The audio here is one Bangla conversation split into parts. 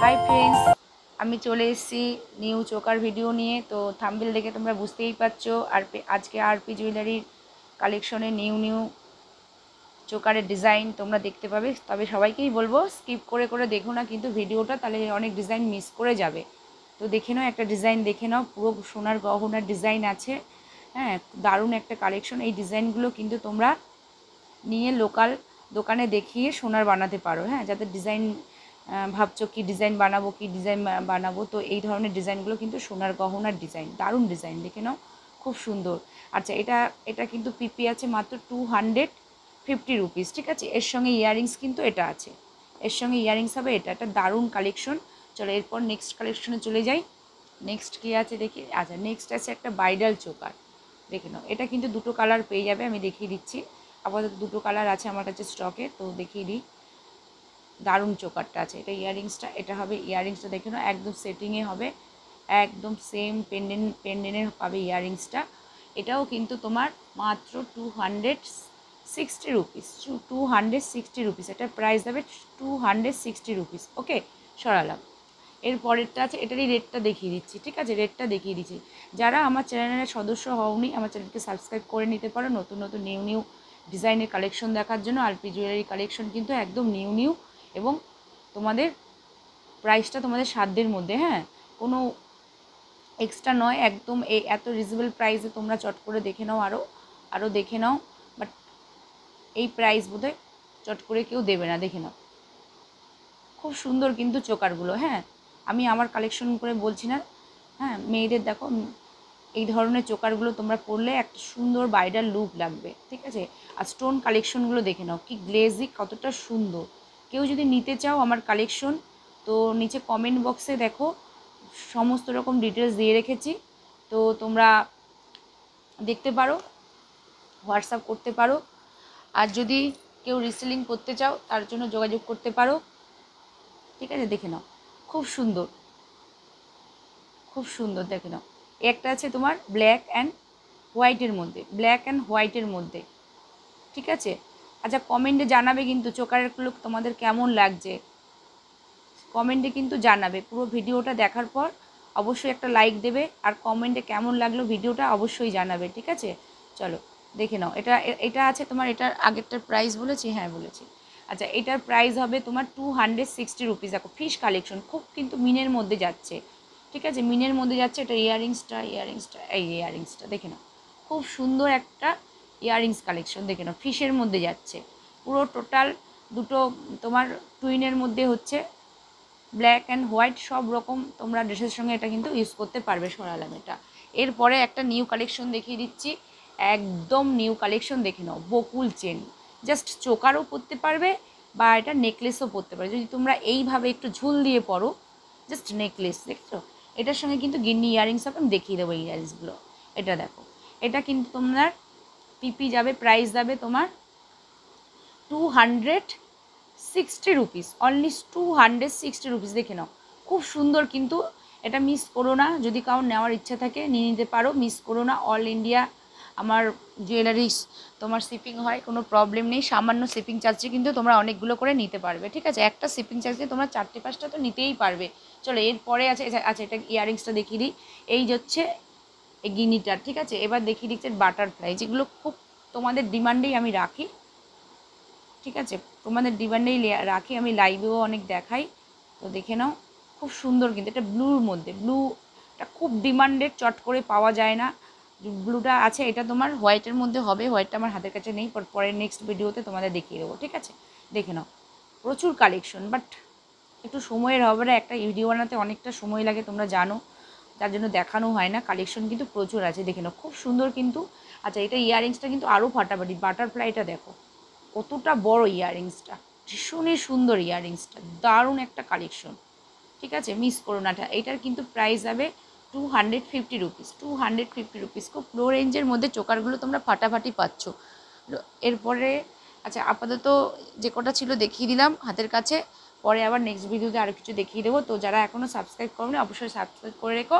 হাই ফ্রেন্ডস আমি চলে এসেছি নিউ চোকার ভিডিও নিয়ে। তো থাম্বেল দেখে তোমরা বুঝতেই পারছ, আর আজকে আরপি জুয়েলারির কালেকশনে নিউ নিউ চোকারের ডিজাইন তোমরা দেখতে পাবে। তবে সবাইকেই বলব স্কিপ করে করে দেখো না, কিন্তু ভিডিওটা তাহলে অনেক ডিজাইন মিস করে যাবে। তো দেখে নাও, একটা ডিজাইন দেখে নাও, পুরো সোনার গহনার ডিজাইন আছে। হ্যাঁ দারুণ একটা কালেকশন এই ডিজাইনগুলো কিন্তু তোমরা নিয়ে লোকাল দোকানে দেখিয়ে সোনার বানাতে পারো হ্যাঁ? যাদের ডিজাইন ভাবছ কি ডিজাইন বানাবো, কি ডিজাইন বানাবো, তো এই ধরনের ডিজাইনগুলো কিন্তু সোনার গহনার ডিজাইন দারুণ ডিজাইন দেখে নাও, খুব সুন্দর। আচ্ছা এটা এটা কিন্তু পিপি আছে মাত্র টু হান্ড্রেড ফিফটি রুপিস ঠিক আছে? এর সঙ্গে ইয়াররিংস কিন্তু এটা আছে। এর সঙ্গে ইয়াররিংস হবে এটা একটা দারুণ কালেকশন চলো, এরপর নেক্সট কালেকশনে চলে যাই। নেক্সট কী আছে দেখি? আচ্ছা নেক্সট আছে একটা বাইডাল চোকার, দেখে নাও। এটা কিন্তু দুটো কালার পেয়ে যাবে, আমি দেখিয়ে দিচ্ছি। আপাতত দুটো কালার আছে আমার কাছে স্টকে তো দেখিয়ে দিই। দারুণ চোকারটা আছে। এটা ইয়াররিংসটা, এটা হবে ইয়াররিংসটা, দেখে নাও, একদম সেটিংয়ে হবে। একদম সেম পেন্ডেন্ট পেন্ডেন্টের পাবে ইয়াররিংসটা। এটাও কিন্তু তোমার মাত্র two hundred sixty rupees two hundred sixty rupees এটার প্রাইস দেবে two hundred sixty rupees okay সরালাম। এর পরেরটা আছে, এটারই রেটটা দেখিয়ে দিচ্ছি, ঠিক আছে? রেটটা দেখিয়ে দিচ্ছি। যারা আমার চ্যানেলের সদস্য হওনি, আমার চ্যানেলকে সাবস্ক্রাইব করে নিতে পারো। নতুন নতুন নিউ নিউ ডিজাইনের কালেকশন দেখার জন্য আরপি জুয়েলারি কালেকশন কিন্তু একদম নিউ নিউ এবং তোমাদের প্রাইসটা তোমাদের সাধ্যের মধ্যে হ্যাঁ? কোনো এক্সট্রা নয়, একদম এই এত রিজনেবল প্রাইসে তোমরা চট করে দেখে নাও আরও আরও দেখে নাও বাট এই প্রাইস বোধহয় চট করে কেউ দেবে না, দেখে নাও। খুব সুন্দর কিন্তু চোকারগুলো হ্যাঁ? আমি আমার কালেকশন করে বলছি না হ্যাঁ? মেয়েদের দেখো এই ধরনের চোকারগুলো তোমরা পরলে একটা সুন্দর বাইডার লুক লাগবে, ঠিক আছে? আর স্টোন কালেকশনগুলো দেখে নাও, কি গ্লেজি, কতটা সুন্দর। কেউ যদি নিতে চাও আমার কালেকশন, তো নিচে কমেন্ট বক্সে দেখো, সমস্ত রকম ডিটেলস দিয়ে রেখেছি। তো তোমরা দেখতে পারো, হোয়াটসঅ্যাপ করতে পারো। আর যদি কেউ রিসেলিং করতে চাও, তার জন্য যোগাযোগ করতে পারো। ঠিক আছে? দেখে নাও, খুব সুন্দর। খুব সুন্দর, দেখে নাও। একটা আছে তোমার ব্ল্যাক অ্যান্ড হোয়াইটের মধ্যে ব্ল্যাক অ্যান্ড হোয়াইটের মধ্যে, ঠিক আছে? আচ্ছা কমেন্টে জানাবে কিন্তু, চোকারের লুক তোমাদের কেমন লাগছে? কমেন্টে কিন্তু জানাবে, পুরো ভিডিওটা দেখার পর অবশ্যই একটা লাইক দেবে, আর কমেন্টে কেমন লাগল ভিডিওটা অবশ্যই জানাবে, ঠিক আছে? চলো, দেখে নাও, এটা এটা আছে তোমার, এটার আগেরটার প্রাইস বলেছি? হ্যাঁ বলেছি। আচ্ছা এটার প্রাইস হবে তোমার টু হান্ড্রেড সিক্সটি রুপিস দেখো ফিশ কালেকশন খুব কিন্তু মিনের মধ্যে যাচ্ছে। ঠিক আছে? মিনের মধ্যে যাচ্ছে এটা ইয়াররিংসটা ইয়াররিংসটা এই ইয়াররিংসটা দেখে নাও। খুব সুন্দর একটা ইয়াররিংস কালেকশন, দেখে নাও। ফিশের মধ্যে যাচ্ছে। পুরো টোটাল দুটো তোমার টুইনের মধ্যে হচ্ছে ব্ল্যাক অ্যান্ড হোয়াইট, সব রকম তোমরা ড্রেসের সঙ্গে এটা কিন্তু ইউজ করতে পারবে সরালাম এটা এরপরে একটা নিউ কালেকশন দেখিয়ে দিচ্ছি। একদম নিউ কালেকশন, দেখে নাও, বকুল চেন। জাস্ট চোকারও পরতে পারবে বা এটা নেকলেসও পরতে পারবে। যদি তোমরা এইভাবে একটু ঝুল দিয়ে পরো, জাস্ট নেকলেস, দেখছ? এটার সঙ্গে কিন্তু গিন্নি ইয়ারিংস হবে আমি দেখিয়ে দেবো ইয়ারিংসগুলো। এটা দেখো। এটা কিন্তু তোমার পিপি যাবে প্রাইস যাবে তোমার two hundred sixty rupees only two hundred sixty rupees দেখে নাও। খুব সুন্দর কিন্তু এটা মিস করো না। যদি কারোর নেওয়ার ইচ্ছা থাকে, নিয়ে নিতে পারো। মিস করো না। অল ইন্ডিয়া আমার জুয়েলারিস তোমার শিপিং হয়, কোনো প্রবলেম নেই। সামান্য শিপিং চার্জে কিন্তু তোমরা অনেকগুলো করে নিতে পারবে, ঠিক আছে? একটা শিপিং চার্জে তোমরা চারটে, পাঁচটা তো নিতেই পারবে। চলো, এরপরে আছে আচ্ছা এটা ইয়াররিংসটা দেখিয়ে দিই। এই হচ্ছে গিনিটার ঠিক আছে? এবার দেখিয়ে দিচ্ছে বাটারফ্লাই যেগুলো খুব তোমাদের ডিমান্ডেই আমি রাখি, ঠিক আছে? তোমাদের ডিমান্ডেই রাখি, আমি লাইভেও অনেক দেখাই। তো দেখে নাও, খুব সুন্দর কিন্তু, এটা ব্লুর মধ্যে ব্লুটা খুব ডিমান্ডেড চট করে পাওয়া যায় না। ব্লুটা আছে, এটা তোমার হোয়াইটের মধ্যে হবে, হোয়াইটটা আমার হাতের কাছে নেই পরের নেক্সট ভিডিওতে তোমাদের দেখিয়ে দেবো, ঠিক আছে? দেখে নাও। প্রচুর কালেকশন বাট একটু সময়ের হবে না একটা ভিডিও বানাতে অনেকটা সময় লাগে, তোমরা জানো। তার জন্য দেখানো হয় না কালেকশন কিন্তু প্রচুর আছে, দেখে নাও। খুব সুন্দর কিন্তু আচ্ছা এটা ইয়াররিংসটা কিন্তু আরও ফাটাফাটি বাটারফ্লাইটা দেখো। কতটা বড় ইয়াররিংসটা ভীষণই সুন্দর ইয়াররিংসটা দারুণ একটা কালেকশন ঠিক আছে? মিস করো না এটার কিন্তু প্রাইস যাবে two hundred fifty rupees two hundred fifty rupees খুব লো রেঞ্জের মধ্যে চোকারগুলো তোমরা ফাটাফাটি পাচ্ছ। এরপরে আচ্ছা আপাতত যে কটা ছিল দেখিয়ে দিলাম হাতের কাছে। পরে আবার নেক্সট ভিডিওতে আরও কিছু দেখিয়ে দেবো। তো যারা এখনও সাবস্ক্রাইব করোনি, অবশ্যই সাবস্ক্রাইব করে রেখো।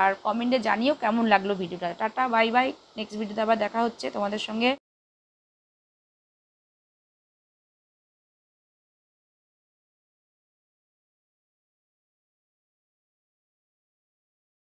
আর কমেন্টে জানিও কেমন লাগল ভিডিওটা টাটা বাই বাই নেক্সট ভিডিওতে আবার দেখা হচ্ছে তোমাদের সঙ্গে।